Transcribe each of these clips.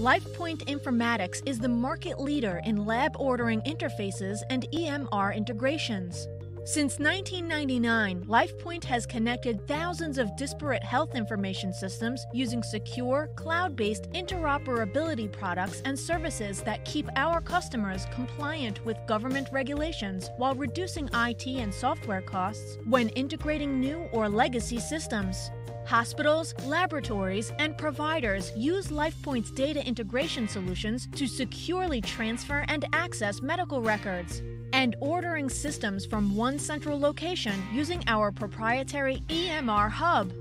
LifePoint Informatics is the market leader in lab ordering interfaces and EMR integrations. Since 1999, LifePoint has connected thousands of disparate health information systems using secure, cloud based interoperability products and services that keep our customers compliant with government regulations while reducing IT and software costs when integrating new or legacy systems. Hospitals, laboratories, and providers use LifePoint's data integration solutions to securely transfer and access medical records and ordering systems from one central location using our proprietary EMR hub.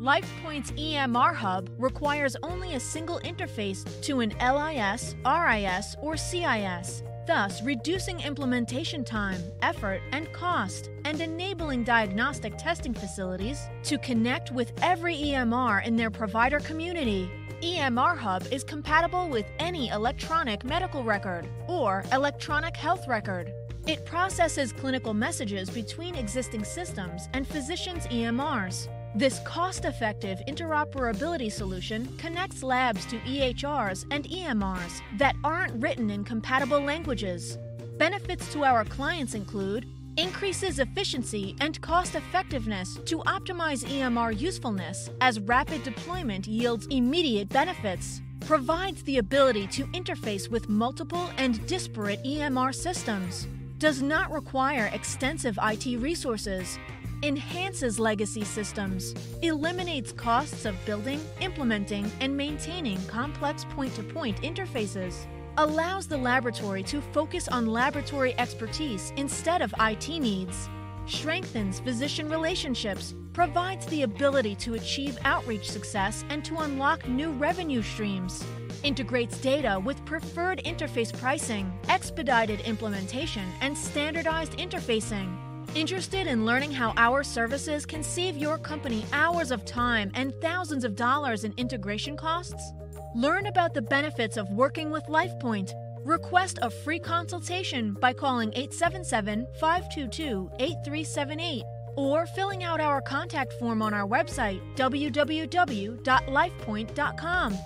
LifePoint's EMR hub requires only a single interface to an LIS, RIS, or CIS, thus reducing implementation time, effort, and cost, and enabling diagnostic testing facilities to connect with every EMR in their provider community. EMR Hub is compatible with any electronic medical record or electronic health record. It processes clinical messages between existing systems and physicians' EMRs. This cost effective interoperability solution connects labs to EHRs and EMRs that aren't written in compatible languages. Benefits to our clients include increases efficiency and cost effectiveness to optimize EMR usefulness as rapid deployment yields immediate benefits, provides the ability to interface with multiple and disparate EMR systems does not require extensive IT resources, enhances legacy systems, eliminates costs of building, implementing, and maintaining complex point to point interfaces, allows the laboratory to focus on laboratory expertise instead of IT needs, strengthens physician relationships, provides the ability to achieve outreach success and to unlock new revenue streams integrates data with preferred interface pricing, expedited implementation, and standardized interfacing. Interested in learning how our services can save your company hours of time and thousands of dollars in integration costs? Learn about the benefits of working with LifePoint. Request a free consultation by calling 877 522 8378 or filling out our contact form on our website, www.lifepoint.com.